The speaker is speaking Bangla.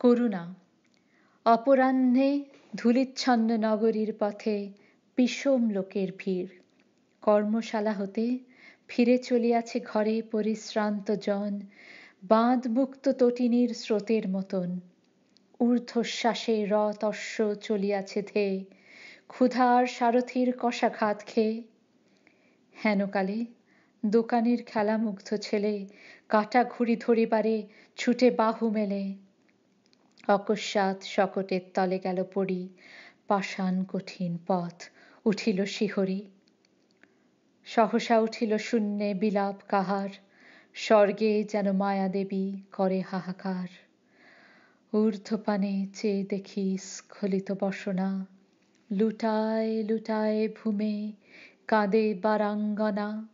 করুণা। অপরাহ্নে ধূলিচ্ছন্ন নগরীর পথে বিষম লোকের ভিড়। কর্মশালা হতে ফিরে চলিয়াছে ঘরে পরিশ্রান্ত জন, বাঁধমুক্ত তটিনীর স্রোতের মতন। ঊর্ধ্বশ্বাসে রত অশ্ব চলিয়াছে ধেয়ে ক্ষুধার সারথির কষাঘাত খেয়ে হেনকালে দোকানের খেলামুগ্ধ ছেলে কাটা ঘুড়ি ধরিবারে ছুটে বাহু মেলে। অকস্মাৎ শকটের তলে গেল পড়ি পাষাণ কঠিন পথ উঠিল শিহরি। সহসা উঠিল শূন্যে বিলাপ কাহার। স্বর্গে যেন মায়াদেবী করে হাহাকার। ঊর্ধ্বপানে চেয়ে দেখি স্খলিত বসনা। লুটায়ে লুটায় ভূমে কাঁদে বারাঙ্গনা।